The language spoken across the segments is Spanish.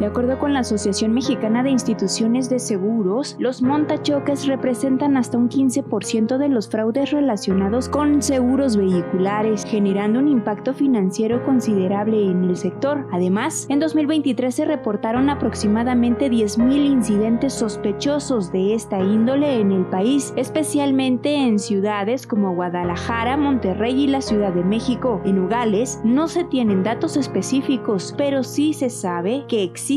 De acuerdo con la Asociación Mexicana de Instituciones de Seguros, los montachoques representan hasta un 15% de los fraudes relacionados con seguros vehiculares, generando un impacto financiero considerable en el sector. Además, en 2023 se reportaron aproximadamente 10.000 incidentes sospechosos de esta índole en el país, especialmente en ciudades como Guadalajara, Monterrey y la Ciudad de México. En Nogales no se tienen datos específicos, pero sí se sabe que existen,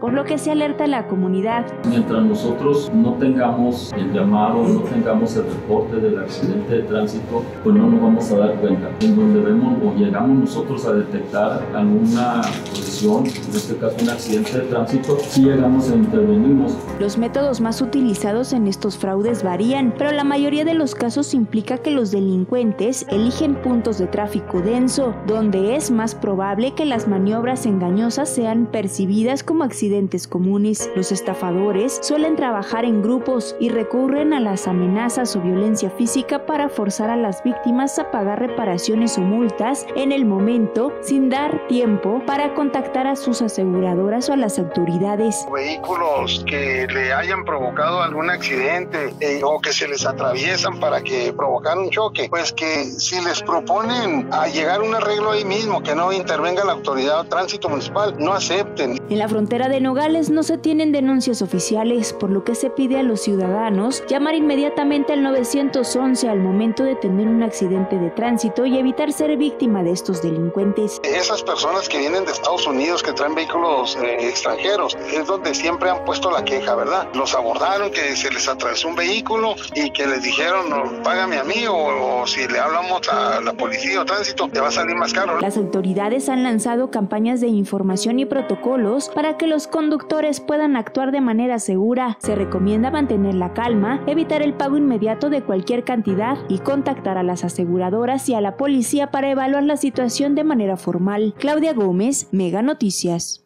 por lo que se alerta a la comunidad. Mientras nosotros no tengamos el llamado, no tengamos el reporte del accidente de tránsito, pues no nos vamos a dar cuenta. En donde vemos o llegamos nosotros a detectar alguna posición, en este caso un accidente de tránsito, sí llegamos a intervenirnos. Los métodos más utilizados en estos fraudes varían, pero la mayoría de los casos implica que los delincuentes eligen puntos de tráfico denso, donde es más probable que las maniobras engañosas sean percibidas como accidentes comunes. Los estafadores suelen trabajar en grupos y recurren a las amenazas o violencia física para forzar a las víctimas a pagar reparaciones o multas en el momento sin dar tiempo para contactar a sus aseguradoras o a las autoridades. Vehículos que le hayan provocado algún accidente eh, o que se les atraviesan para que provocar un choque, pues que si les proponen a llegar a un arreglo ahí mismo, que no intervenga la autoridad de tránsito municipal, no acepten. En la frontera de Nogales no se tienen denuncias oficiales, por lo que se pide a los ciudadanos llamar inmediatamente al 911 al momento de tener un accidente de tránsito y evitar ser víctima de estos delincuentes. Esas personas que vienen de Estados Unidos, que traen vehículos eh, extranjeros, es donde siempre han puesto la queja, ¿verdad? Los abordaron, que se les atravesó un vehículo y que les dijeron, no, págame a mí o, o si le hablamos a la policía o tránsito, te va a salir más caro. Las autoridades han lanzado campañas de información y protocolos para que los conductores puedan actuar de manera segura. Se recomienda mantener la calma, evitar el pago inmediato de cualquier cantidad y contactar a las aseguradoras y a la policía para evaluar la situación de manera formal. Claudia Gómez, Mega Noticias.